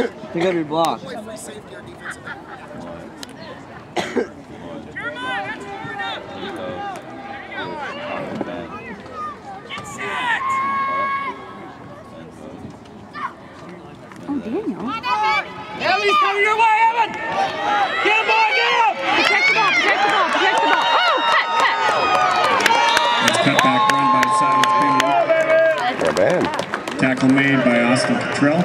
Pick up your block. Oh, Daniel. Evan's coming your way, Evan! Get him, boy, get him! Protect the ball, protect the ball, protect the ball. Oh, cut, cut. Nice cutback run by Silas Bingham. Not bad. Tackle made by Austin Cottrell.